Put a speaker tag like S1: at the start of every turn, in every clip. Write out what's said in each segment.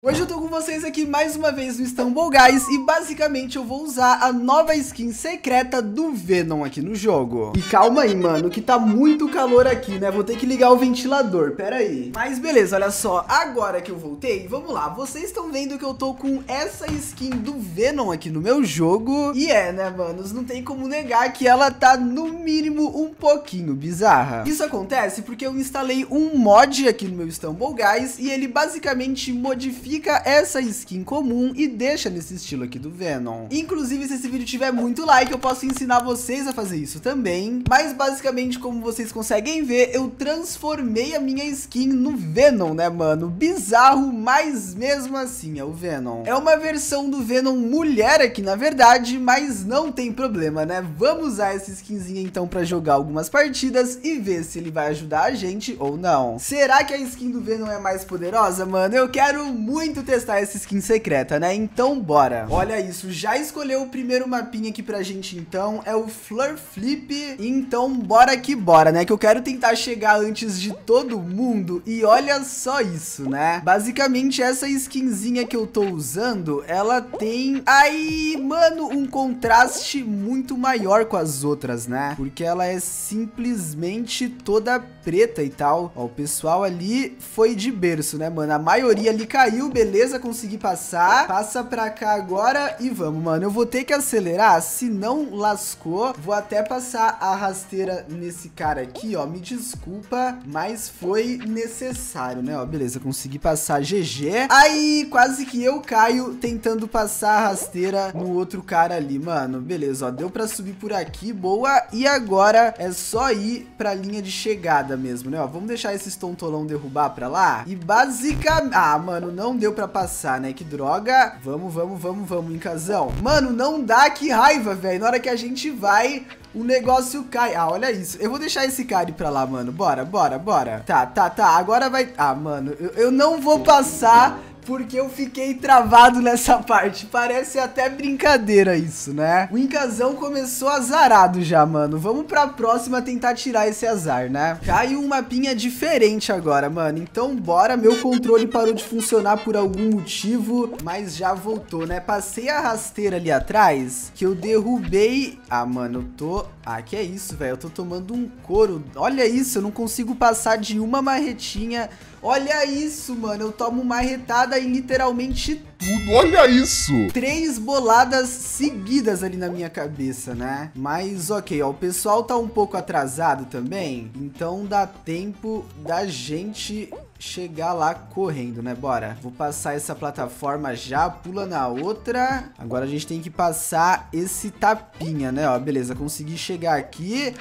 S1: Hoje eu tô com vocês aqui mais uma vez no Stumble Guys e basicamente eu vou usar a nova skin secreta do Venom aqui no jogo. E calma aí, mano, que tá muito calor aqui, né? Vou ter que ligar o ventilador, pera aí. Mas beleza, olha só, agora que eu voltei, vamos lá. Vocês estão vendo que eu tô com essa skin do Venom aqui no meu jogo. E é, né, manos, não tem como negar que ela tá no mínimo um pouquinho bizarra. Isso acontece porque eu instalei um mod aqui no meu Stumble Guys e ele basicamente modifica modifica essa skin comum e deixa nesse estilo aqui do Venom. Inclusive, se esse vídeo tiver muito like, eu posso ensinar vocês a fazer isso também. Mas basicamente, como vocês conseguem ver, eu transformei a minha skin no Venom, né, mano? Bizarro, mas mesmo assim é o Venom. É uma versão do Venom mulher aqui, na verdade, mas não tem problema, né? Vamos usar essa skinzinha então pra jogar algumas partidas e ver se ele vai ajudar a gente ou não. Será que a skin do Venom é mais poderosa, mano? Eu quero muito muito testar essa skin secreta, né? Então bora. Olha isso, já escolheu o primeiro mapinha aqui pra gente então, é o Fleur Flip. Então bora que bora, né? Que eu quero tentar chegar antes de todo mundo e olha só isso, né? Basicamente essa skinzinha que eu tô usando, ela tem aí, mano, um contraste muito maior com as outras, né? Porque ela é simplesmente toda preta e tal. Ó, o pessoal ali foi de berço, né, mano? A maioria ali caiu, beleza, consegui passar. Passa pra cá agora e vamos, mano. Eu vou ter que acelerar, se não lascou. Vou até passar a rasteira nesse cara aqui, ó. Me desculpa, mas foi necessário, né? Ó, beleza, consegui passar GG. Aí, quase que eu caio tentando passar a rasteira no outro cara ali, mano. Beleza, ó, deu pra subir por aqui, boa. E agora é só ir pra linha de chegada mesmo, né? Ó, vamos deixar esse tontolão derrubar pra lá. E basicamente... Ah, mano, não deu pra passar, né? Que droga. Vamos, vamos, vamos, vamos, Incasão. Mano, não dá, que raiva, velho. Na hora que a gente vai, o negócio cai. Ah, olha isso. Eu vou deixar esse cara ir pra lá, mano. Bora, bora, bora. Tá, tá, tá. Agora vai... Ah, mano, eu, eu não vou passar porque eu fiquei travado nessa parte. Parece até brincadeira isso, né? O Incazão começou azarado já, mano. Vamos pra próxima tentar tirar esse azar, né? Caiu um mapinha diferente agora, mano. Então bora. Meu controle parou de funcionar por algum motivo, mas já voltou, né? Passei a rasteira ali atrás, que eu derrubei... Ah, mano, eu tô... Ah, que é isso, velho? Eu tô tomando um couro. Olha isso, eu não consigo passar de uma marretinha Olha isso, mano. Eu tomo marretada em literalmente tudo. Olha isso! Três boladas seguidas ali na minha cabeça, né? Mas ok, ó. O pessoal tá um pouco atrasado também. Então dá tempo da gente chegar lá correndo, né? Bora. Vou passar essa plataforma já, pula na outra. Agora a gente tem que passar esse tapinha, né? Ó, beleza, consegui chegar aqui.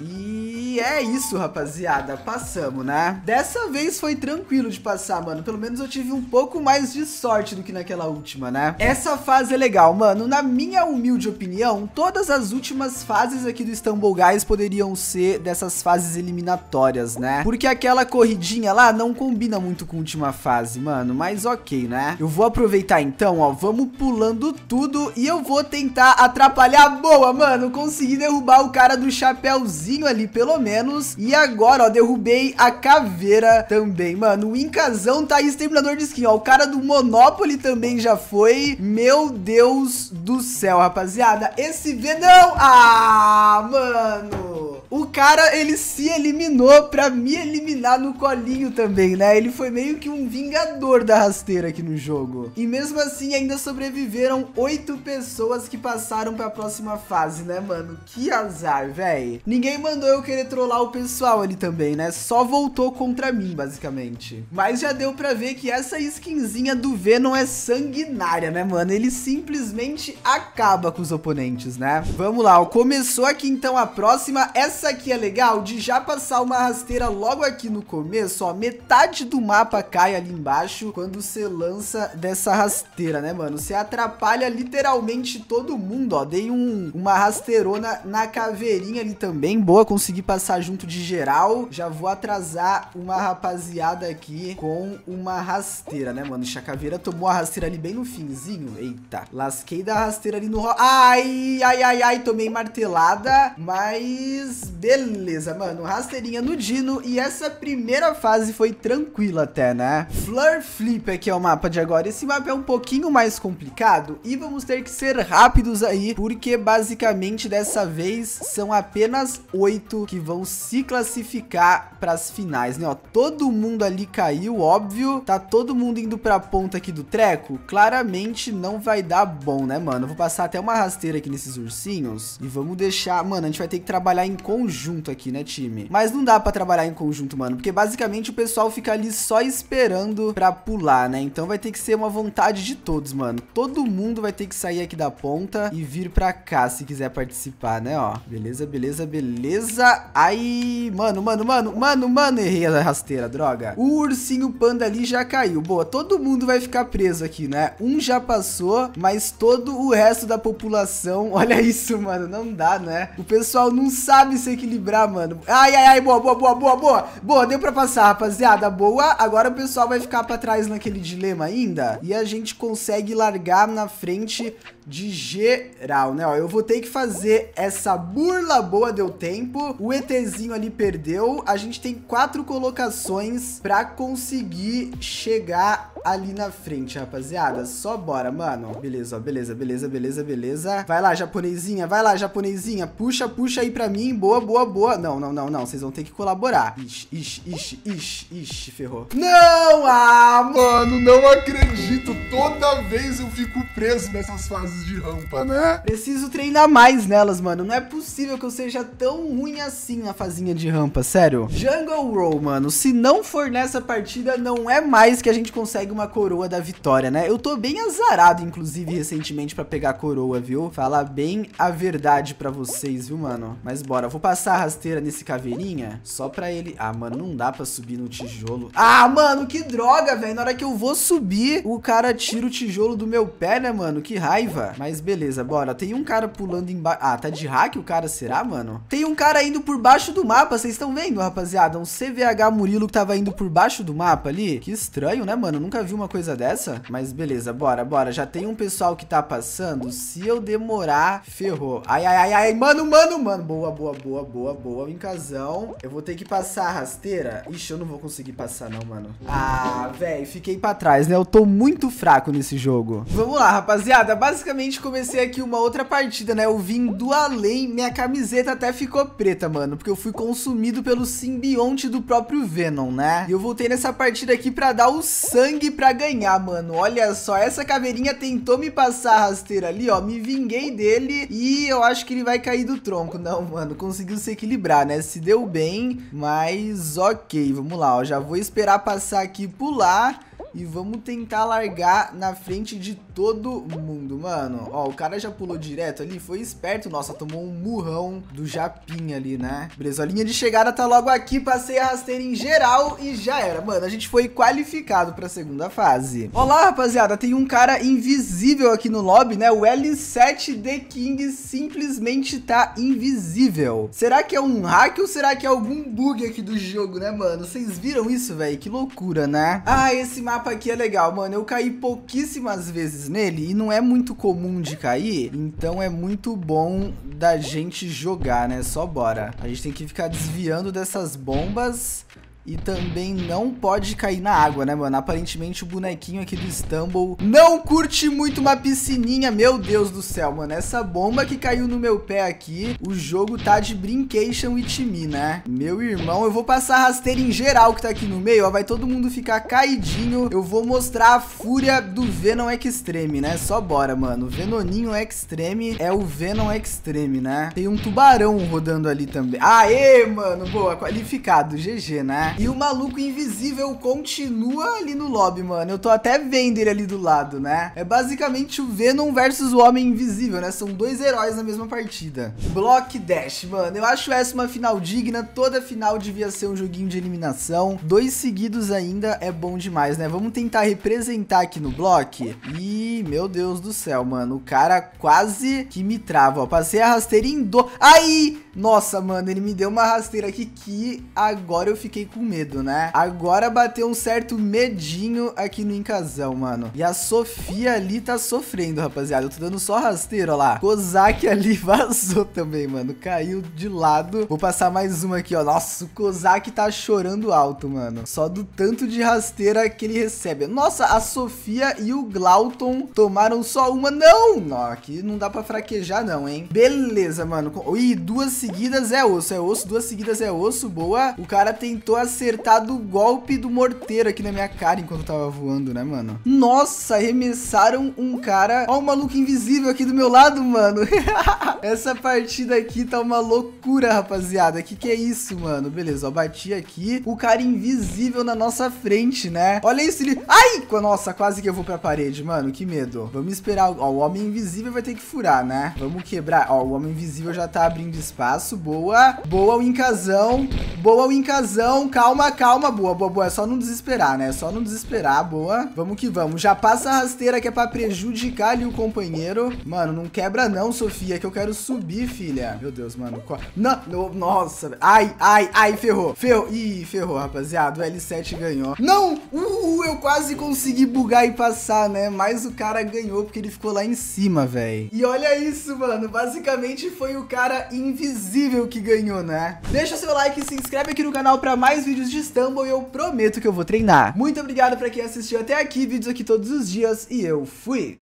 S1: E é isso, rapaziada. Passamos, né? Dessa vez foi tranquilo de passar, mano. Pelo menos eu tive um pouco mais de sorte do que naquela última, né? Essa fase é legal, mano. Na minha humilde opinião, todas as últimas fases aqui do Stumble Guys poderiam ser dessas fases eliminatórias, né? Porque aquela corridinha lá não combina muito com a última fase, mano. Mas ok, né? Eu vou aproveitar então, ó. Vamos pulando tudo e eu vou tentar atrapalhar. Boa, mano. Consegui derrubar o cara do chapéuzinho ali, pelo menos. E agora, ó, derrubei a caveira também. Mano, o Incazão tá exterminador de skin, ó. O cara do Monopoly também já foi. Meu Deus do céu, rapaziada. Esse Vedão... Ah, mano... O cara, ele se eliminou pra me eliminar no colinho também, né? Ele foi meio que um vingador da rasteira aqui no jogo. E mesmo assim, ainda sobreviveram oito pessoas que passaram pra próxima fase, né, mano? Que azar, velho. Ninguém mandou eu querer trollar o pessoal ali também, né? Só voltou contra mim, basicamente. Mas já deu pra ver que essa skinzinha do Venom é sanguinária, né, mano? Ele simplesmente acaba com os oponentes, né? Vamos lá, ó. Começou aqui então a próxima. Essa aqui é legal de já passar uma rasteira logo aqui no começo, ó. Metade do mapa cai ali embaixo quando você lança dessa rasteira, né, mano? Você atrapalha literalmente todo mundo, ó. Dei um, uma rasteirona na caveirinha ali também boa, consegui passar junto de geral. Já vou atrasar uma rapaziada aqui com uma rasteira, né, mano? Chacaveira tomou a rasteira ali bem no finzinho. Eita, lasquei da rasteira ali no... Ai, ai, ai, ai, tomei martelada, mas beleza, mano. Rasteirinha no Dino e essa primeira fase foi tranquila até, né? Fleur Flip aqui é o mapa de agora. Esse mapa é um pouquinho mais complicado e vamos ter que ser rápidos aí, porque basicamente dessa vez são apenas oito que vão se classificar para as finais, né? Ó, todo mundo ali caiu, óbvio. Tá todo mundo indo pra ponta aqui do treco. Claramente não vai dar bom, né, mano? Vou passar até uma rasteira aqui nesses ursinhos e vamos deixar... Mano, a gente vai ter que trabalhar em conjunto aqui, né, time? Mas não dá pra trabalhar em conjunto, mano, porque basicamente o pessoal fica ali só esperando pra pular, né? Então vai ter que ser uma vontade de todos, mano. Todo mundo vai ter que sair aqui da ponta e vir pra cá se quiser participar, né, ó. Beleza, beleza, beleza. Aí, mano, mano, mano, mano, mano, errei a rasteira, droga. O ursinho panda ali já caiu. Boa, todo mundo vai ficar preso aqui, né? Um já passou, mas todo o resto da população... Olha isso, mano, não dá, né? O pessoal não sabe se equilibrar, mano. Ai, ai, ai, boa, boa, boa, boa, boa. Boa, deu pra passar, rapaziada. Boa. Agora o pessoal vai ficar pra trás naquele dilema ainda. E a gente consegue largar na frente de geral, né? Ó, eu vou ter que fazer essa burla boa, deu tempo. O ETzinho ali perdeu. A gente tem quatro colocações pra conseguir chegar ali na frente, rapaziada. Só bora, mano. Beleza, ó, beleza, beleza, beleza, beleza. Vai lá, japonesinha, vai lá, japonesinha. Puxa, puxa aí pra mim. Boa, boa, boa. Não, não, não, não. Vocês vão ter que colaborar. Ixi, ixi, ixi, ixi, ixi, ferrou. Não! Ah, mano, não acredito. Toda vez eu fico preso nessas fases de rampa, né? Preciso treinar mais nelas, mano. Não é possível que eu seja tão ruim assim na fazinha de rampa, sério. Jungle Roll, mano. Se não for nessa partida, não é mais que a gente consegue uma coroa da vitória, né? Eu tô bem azarado, inclusive, recentemente pra pegar a coroa, viu? Falar bem a verdade pra vocês, viu, mano? Mas bora, vou passar a rasteira nesse caveirinha, só pra ele... Ah, mano, não dá pra subir no tijolo. Ah, mano, que droga, velho. Na hora que eu vou subir, o cara tira o tijolo do meu pé, né, mano? Que raiva. Mas beleza, bora. Tem um cara pulando embaixo... Ah, tá de hack o cara, será, mano? Tem um cara indo por baixo do mapa, vocês estão vendo, rapaziada? Um CVH Murilo que tava indo por baixo do mapa ali. Que estranho, né, mano? Nunca vi uma coisa dessa. Mas beleza, bora, bora. Já tem um pessoal que tá passando. Se eu demorar, ferrou. Ai, ai, ai, ai. Mano, mano, mano. Boa, boa, boa, boa, boa. Encasão. Eu vou ter que passar a rasteira. Ixi, eu não vou conseguir passar não, mano. Ah, velho, fiquei pra trás, né? Eu tô muito fraco nesse jogo. Vamos lá, rapaziada. Basicamente, comecei aqui uma outra partida, né? Eu vim do além. Minha camiseta até ficou preta, mano. Porque eu fui consumido pelo simbionte do próprio Venom, né? E eu voltei nessa partida aqui pra dar o sangue pra ganhar, mano. Olha só, essa caveirinha tentou me passar a rasteira ali, ó. Me vinguei dele e eu acho que ele vai cair do tronco. Não, mano, conseguiu se equilibrar, né? Se deu bem, mas ok. Vamos lá, ó. Já vou esperar passar aqui pular. E vamos tentar largar na frente de todo mundo, mano. Ó, o cara já pulou direto ali, foi esperto. Nossa, tomou um murrão do Japinha ali, né? Beleza, a linha de chegada tá logo aqui. Passei a rasteira em geral e já era. Mano, a gente foi qualificado pra segunda fase. Olá, rapaziada. Tem um cara invisível aqui no lobby, né? O L7 The King simplesmente tá invisível. Será que é um hack ou será que é algum bug aqui do jogo, né, mano? Vocês viram isso, velho? Que loucura, né? Ah, esse mapa aqui é legal, mano. Eu caí pouquíssimas vezes nele e não é muito comum de cair, então é muito bom da gente jogar, né? Só bora. A gente tem que ficar desviando dessas bombas e também não pode cair na água, né, mano? Aparentemente o bonequinho aqui do Stumble não curte muito uma piscininha. Meu Deus do céu, mano. Essa bomba que caiu no meu pé aqui, o jogo tá de brincation with me, né? Meu irmão, eu vou passar rasteira em geral que tá aqui no meio, ó. Vai todo mundo ficar caidinho. Eu vou mostrar a fúria do Venom Extreme, né? Só bora, mano. Venoninho Extreme é o Venom Extreme, né? Tem um tubarão rodando ali também. Aê, mano. Boa, qualificado. GG, né? E o maluco invisível continua ali no lobby, mano. Eu tô até vendo ele ali do lado, né? É basicamente o Venom versus o Homem Invisível, né? São dois heróis na mesma partida. Block Dash, mano. Eu acho essa uma final digna. Toda final devia ser um joguinho de eliminação. Dois seguidos ainda é bom demais, né? Vamos tentar representar aqui no block. E, meu Deus do céu, mano. O cara quase que me trava, ó. Passei a rasteira em do... Aí! Nossa, mano, ele me deu uma rasteira aqui que agora eu fiquei com medo, né? Agora bateu um certo medinho aqui no Incasão, mano. E a Sofia ali tá sofrendo, rapaziada. Eu tô dando só rasteiro, ó lá. Kozak ali vazou também, mano. Caiu de lado. Vou passar mais uma aqui, ó. Nossa, o Kozak tá chorando alto, mano. Só do tanto de rasteira que ele recebe. Nossa, a Sofia e o Glauton tomaram só uma. Não! Não, aqui não dá pra fraquejar não, hein? Beleza, mano. Ih, duas seguidas é osso. É osso, duas seguidas é osso. Boa. O cara tentou acertar do golpe do morteiro aqui na minha cara enquanto eu tava voando, né, mano? Nossa, arremessaram um cara... Ó o maluco invisível aqui do meu lado, mano. Essa partida aqui tá uma loucura, rapaziada. Que que é isso, mano? Beleza, ó, bati aqui. O cara invisível na nossa frente, né? Olha isso, ele... Ai! Nossa, quase que eu vou pra parede, mano. Que medo. Vamos esperar. Ó, o homem invisível vai ter que furar, né? Vamos quebrar. Ó, o homem invisível já tá abrindo espaço. Boa. Boa o incasão. Boa o incasão. Calma, calma. Boa, boa, boa. É só não desesperar, né? É só não desesperar. Boa. Vamos que vamos. Já passa a rasteira que é pra prejudicar ali o companheiro. Mano, não quebra não, Sofia, que eu quero subir, filha. Meu Deus, mano. Não, não nossa. Ai, ai, ai, ferrou. Ferrou. Ih, ferrou, rapaziada. O L7 ganhou. Não! Uh, eu quase consegui bugar e passar, né? Mas o cara ganhou porque ele ficou lá em cima, velho. E olha isso, mano. Basicamente foi o cara invisível que ganhou, né? Deixa seu like e se inscreve aqui no canal para mais vídeos de Stumble e eu prometo que eu vou treinar. Muito obrigado para quem assistiu até aqui, vídeos aqui todos os dias e eu fui!